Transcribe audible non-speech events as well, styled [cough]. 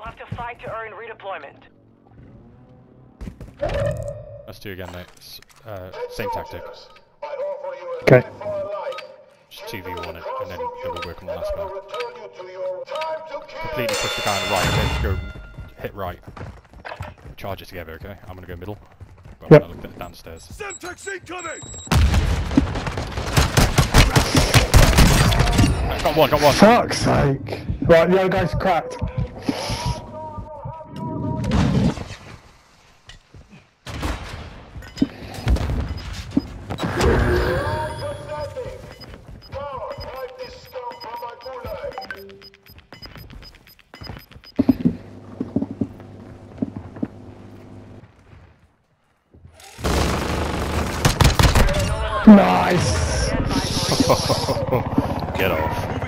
You'll have to fight to earn redeployment. Let's do again, mate. S- Uh, same tactic. Okay. Just 2v1 it, and then, then we'll work on the last guy. Completely push the guy on the right, then go hit right. Charge it together, okay? I'm gonna go middle. Got Yep. another bit downstairs. Semtex incoming! Got one, got one. Fuck's sake. Right, the other guy's cracked. Nice! [laughs] Get off.